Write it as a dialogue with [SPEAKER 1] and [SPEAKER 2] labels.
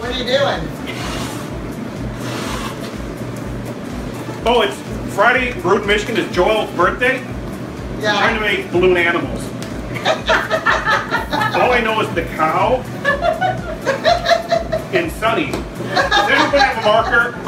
[SPEAKER 1] What are you doing?
[SPEAKER 2] Oh, it's Friday, Brood, Michigan is Joel's birthday. Trying to make balloon animals. All I know is the cow and Sunny. Does anybody have a marker?